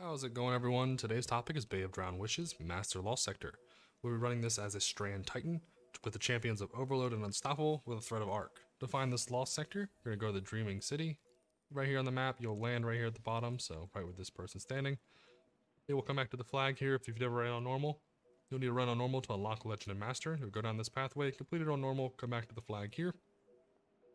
How's it going everyone? Today's topic is Bay of Drowned Wishes, Master Lost Sector. We'll be running this as a Strand Titan, with the champions of Overload and Unstoppable, with a threat of Arc. To find this Lost Sector, you're going to go to the Dreaming City. Right here on the map, you'll land right here at the bottom, so right where this person's standing. It will come back to the flag here if you've never ran on normal. You'll need to run on normal to unlock Legend and Master. You'll go down this pathway, complete it on normal, come back to the flag here.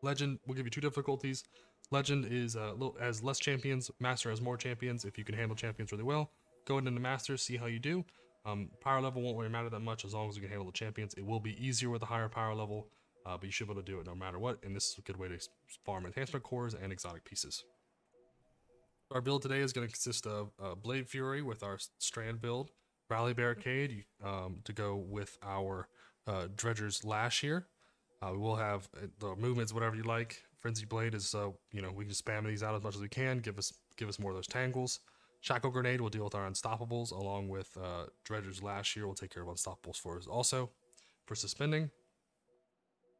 Legend will give you two difficulties. Legend is uh, as less champions, Master has more champions. If you can handle champions really well, go into the Master, see how you do. Um, power level won't really matter that much as long as you can handle the champions. It will be easier with a higher power level, uh, but you should be able to do it no matter what. And this is a good way to farm enhancement cores and exotic pieces. Our build today is going to consist of uh, Blade Fury with our Strand build, Rally Barricade um, to go with our uh, Drengr's Lash here. Uh, we will have uh, the movements, whatever you like. Frenzy Blade is, uh, you know, we can spam these out as much as we can. Give us, give us more of those tangles. Shackle Grenade will deal with our Unstoppables, along with uh, Drengr's Lash here will take care of Unstoppables for us also, for suspending.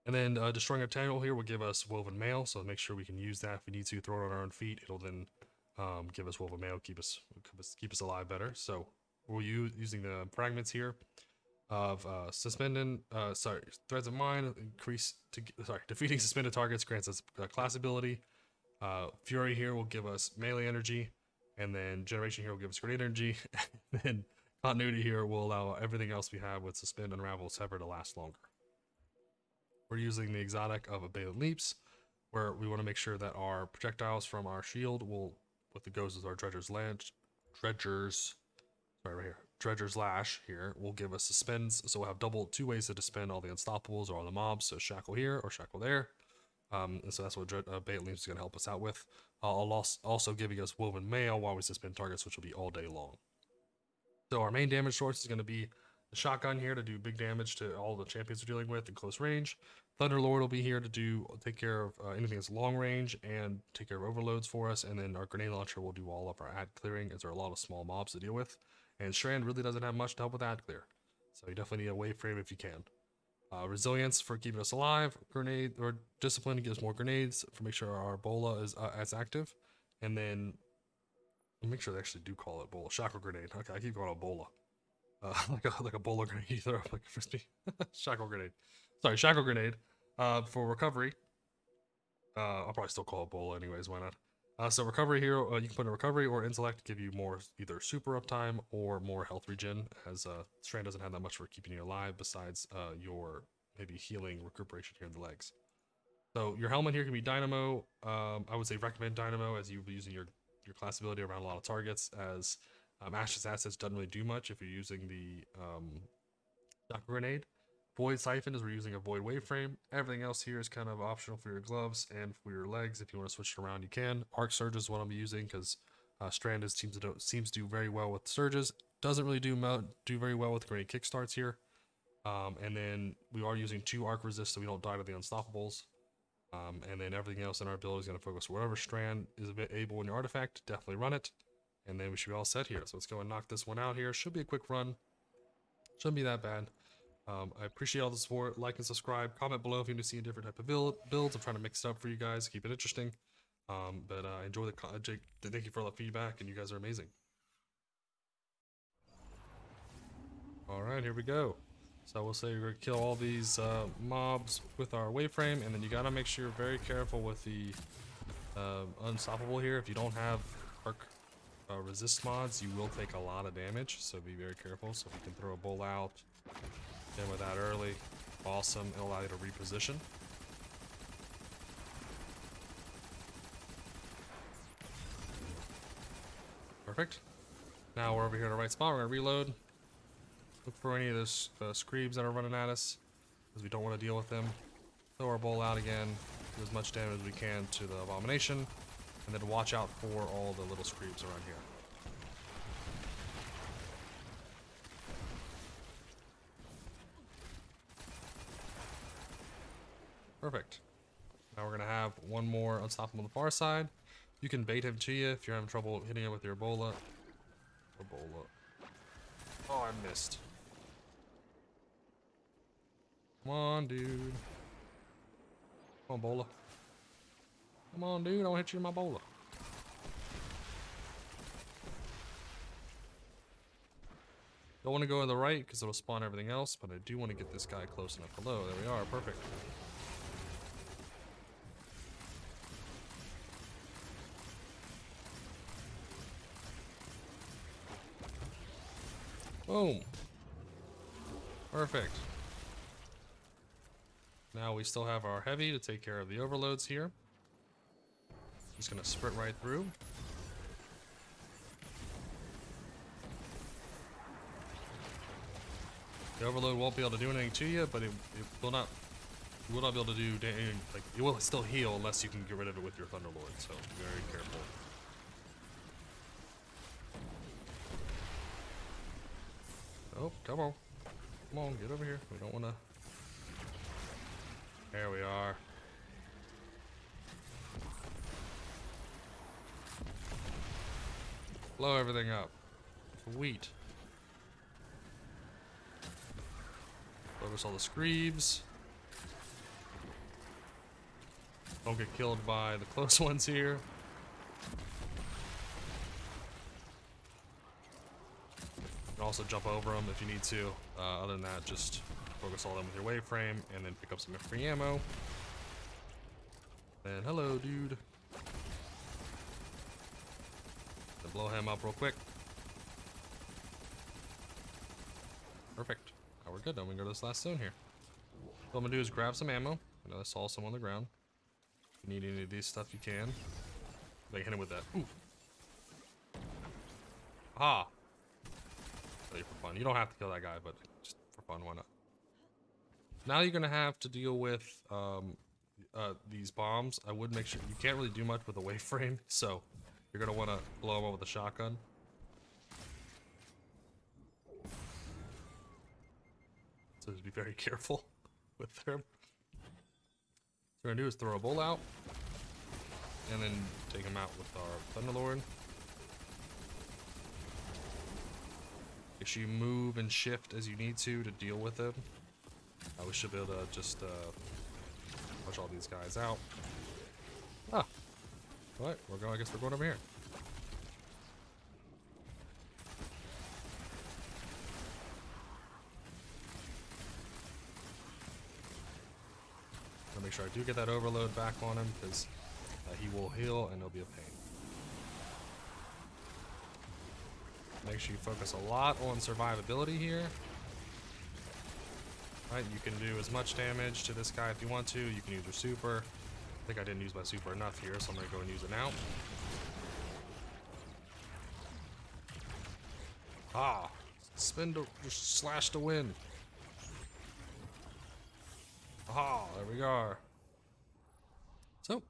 And then uh, Destroying a Tangle here will give us Woven Mail, so make sure we can use that if we need to. Throw it on our own feet. It'll then um, give us Woven Mail, keep us, keep us, keep us alive better. So we're using the fragments here of uh, suspending, uh, sorry, threads of mind increase to sorry, defeating suspended targets grants us a class ability. Uh, Fury here will give us melee energy, and then Generation here will give us grenade energy, and then Continuity here will allow everything else we have with Suspend, Unravel, Sever to last longer. We're using the exotic of Abeyant Leaps, where we want to make sure that our projectiles from our shield will, with the goes is our Drengr's Lance, Drengr's, sorry, right here, Drengr's Lash here will give us suspends, so we'll have double two ways to suspend all the unstoppables or all the mobs. So shackle here or shackle there. Um, and so that's what Dred- uh, Bait Leaves is going to help us out with. Uh, also giving us Woven Mail while we suspend targets, which will be all day long. So our main damage source is going to be the shotgun here to do big damage to all the champions we're dealing with in close range. Thunderlord will be here to do take care of uh, anything that's long range and take care of overloads for us. And then our grenade launcher will do all of our ad clearing as there are a lot of small mobs to deal with. And Strand really doesn't have much to help with that clear. So you definitely need a wave frame if you can. Uh, resilience for keeping us alive. Grenade or discipline gives more grenades for make sure our bola is uh, as active. And then make sure they actually do call it bola. Shackle grenade. Okay, I keep calling it bola. Uh, like a like a bola grenade you throw like a frisbee. shackle grenade. Sorry, shackle grenade. Uh, for recovery. Uh, I'll probably still call it bola anyways. Why not? Uh, so recovery here, uh, you can put in recovery or intellect to give you more either super uptime or more health regen, as uh, Strand doesn't have that much for keeping you alive besides uh, your maybe healing recuperation here in the legs. So your helmet here can be Dynamo. Um, I would say recommend Dynamo as you'll be using your, your class ability around a lot of targets, as um, Ash's assets doesn't really do much if you're using the um, Grenade. Void Siphon is we're using a Void Waveframe. Everything else here is kind of optional for your gloves and for your legs. If you want to switch it around, you can. Arc Surge is what I'm using because uh, Strand is, seems to do, seems to do very well with surges. Doesn't really do do very well with grenade kickstarts here. Um, and then we are using two arc resist so we don't die to the unstoppables. Um, and then everything else in our build is going to focus whatever strand is able in your artifact. Definitely run it. And then we should be all set here. So let's go and knock this one out here. Should be a quick run. Shouldn't be that bad. Um, I appreciate all the support. Like and subscribe. Comment below if you want to see a different type of build, builds. I'm trying to mix it up for you guys, keep it interesting. Um, but uh, enjoy the Jake. Thank you for all the feedback, and you guys are amazing. All right, here we go. So we'll say we're gonna kill all these uh, mobs with our waveframe, and then you gotta make sure you're very careful with the uh, unstoppable here. If you don't have arc uh, resist mods, you will take a lot of damage, so be very careful. So if you can throw a bull out, in with that early. Awesome. It'll allow you to reposition. Perfect. Now we're over here in the right spot. We're going to reload. Look for any of those uh, that are running at us. Because we don't want to deal with them. Throw our bowl out again. Do as much damage as we can to the abomination. And then watch out for all the little screebs around here. Perfect. Now we're going to have one more Unstoppable on the far side. You can bait him to you if you're having trouble hitting him with your Ebola. Ebola. Oh, I missed. Come on, dude. Come on, Bola. Come on, dude. I want to hit you in my Bola. Don't want to go on the right because it'll spawn everything else, but I do want to get this guy close enough Hello, There we are, perfect. Boom. Perfect. Now we still have our heavy to take care of the overloads here. Just gonna sprint right through. The overload won't be able to do anything to you, but it, it will not you will not be able to do da- like it will still heal unless you can get rid of it with your Thunderlord, so very careful. Oh, come on. Come on, get over here. We don't wanna There we are. Blow everything up. Sweet. Focus all the screebs. Don't get killed by the close ones here. You can also jump over them if you need to. Uh, other than that, just focus all them with your wave frame and then pick up some free ammo. And hello, dude. Then blow him up real quick. Perfect. Now we're good. Then we can go to this last zone here. What I'm gonna do is grab some ammo. I know I saw some on the ground. If you need any of these stuff, you can. Like hit him with that. Ooh. Ah. Really for fun. You don't have to kill that guy, but just for fun, why not? Now you're gonna have to deal with um, uh, these bombs. I would make sure you can't really do much with a wave frame, so you're gonna want to blow them up with a shotgun. So just be very careful with them. What we're gonna do is throw a bull out, and then take him out with our Thunderlord. Make sure you move and shift as you need to to deal with him. Uh, we should be able to just uh, push all these guys out. Ah, what? We're going. I guess we're going over here. I'll make sure I do get that overload back on him because uh, he will heal and it'll be a pain. Make sure you focus a lot on survivability here. Right, you can do as much damage to this guy if you want to. You can use your super. I think I didn't use my super enough here, so I'm gonna go and use it now. Ah, spin to slash to win. Ah, there we are. So,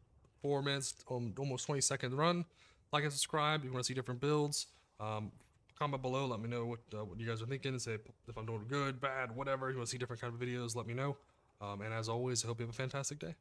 four minutes, um, almost 20 second run. Like and subscribe if you want to see different builds. Um, comment below, let me know what uh, what you guys are thinking. And say if I'm doing good, bad, whatever. You want to see different kind of videos, let me know. Um, and as always, I hope you have a fantastic day.